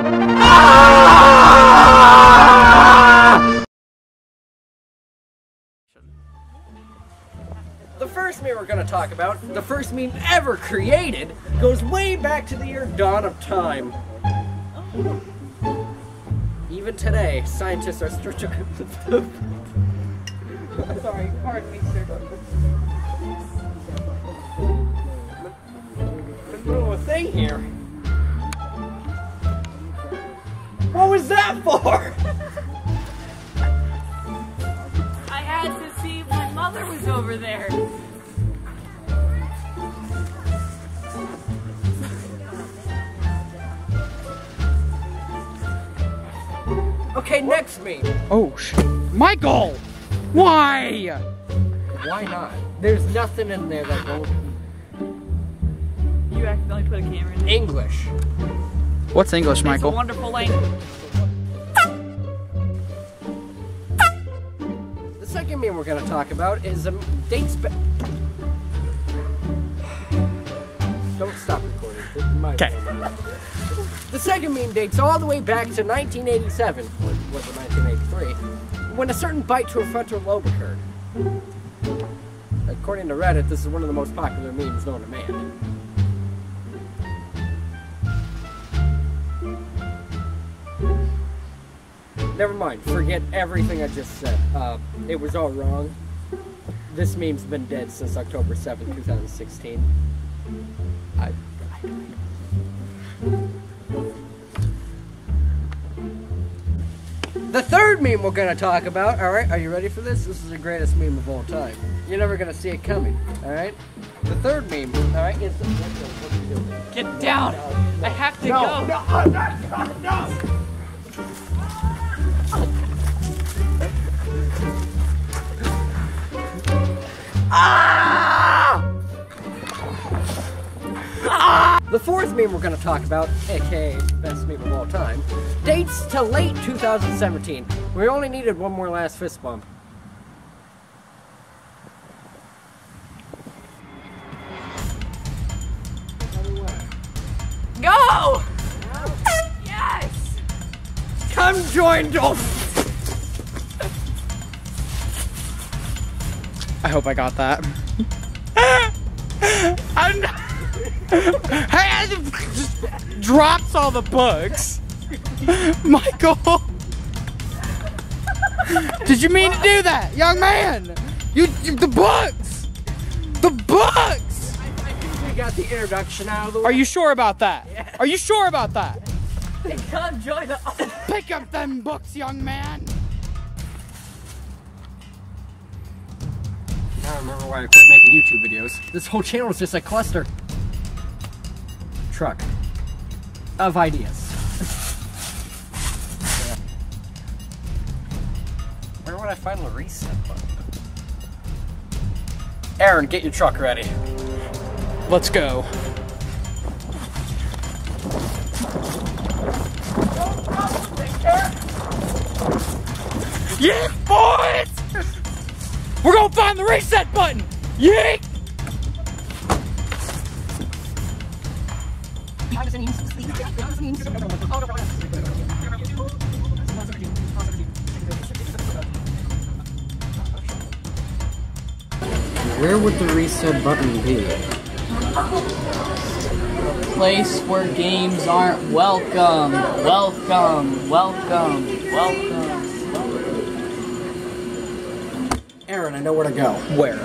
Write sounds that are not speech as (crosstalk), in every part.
The first meme we're going to talk about, the first meme ever created, goes way back to the year dawn of time. Even today, scientists are still trying Sorry, pardon me, sir. little thing here. That for? I had to see if my mother was over there. Okay, next me. Oh shit. Michael! Why? Why not? There's nothing in there that won't. You accidentally put a camera in there. English. What's English, It's a Michael? wonderful language. Second meme we're gonna talk about is um, dates back. Don't stop recording. This is my Okay. The second meme dates all the way back to 1987, or was it 1983, when a certain bite to a frontal lobe occurred. According to Reddit, this is one of the most popular memes known to man. Never mind. Forget everything I just said. Uh, it was all wrong. This meme's been dead since October 7th, 2016. I, I The third meme we're gonna talk about, alright, are you ready for this? This is the greatest meme of all time. You're never gonna see it coming, alright? The third meme, alright, is the. What are you? Get down! I have to No, go. no, no, no, no! The fourth meme we're going to talk about, aka best meme of all time, dates to late 2017. We only needed one more last fist bump. Go! Yes! Come join Dolph! I hope I got that. (laughs) I'm not- (laughs) hey, I just drops all the books. (laughs) Michael! Did you mean to do that, young man? You, you the books! The books! We got the introduction out of the way. Are you sure about that? Are you sure about that? Come join the. Pick up them books, young man. I remember why I quit making YouTube videos. This whole channel is just a cluster truck of ideas. (laughs) Where would I find the reset button? Aaron, get your truck ready. Let's go. Yeah, reset button! Yeet! Where would the reset button be? Place where games aren't welcome. Welcome. Welcome. Welcome. Aaron, I know where to go. Where?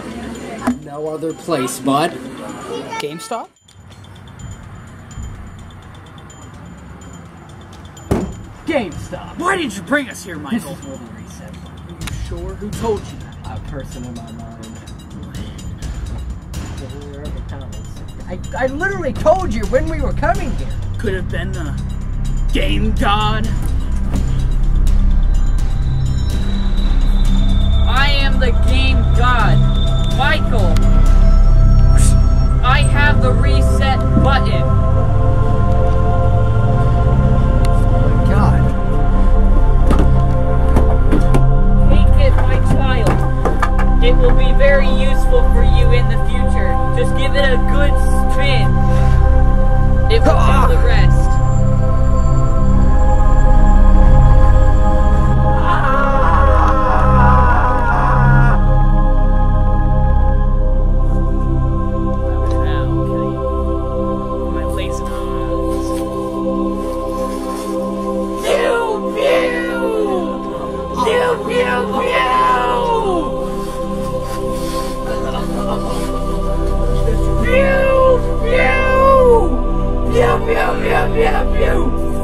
No other place, bud. GameStop? GameStop. Why did you bring us here, Michael? This Michael? is where the reset button. Are you sure? Who told you that? A person in my mind. Where are the comments? I, I literally told you when we were coming here. Could have been the game god. Useful for you in the future. Just give it a good spin. It will do ah! the rest. Pew, pew, pew.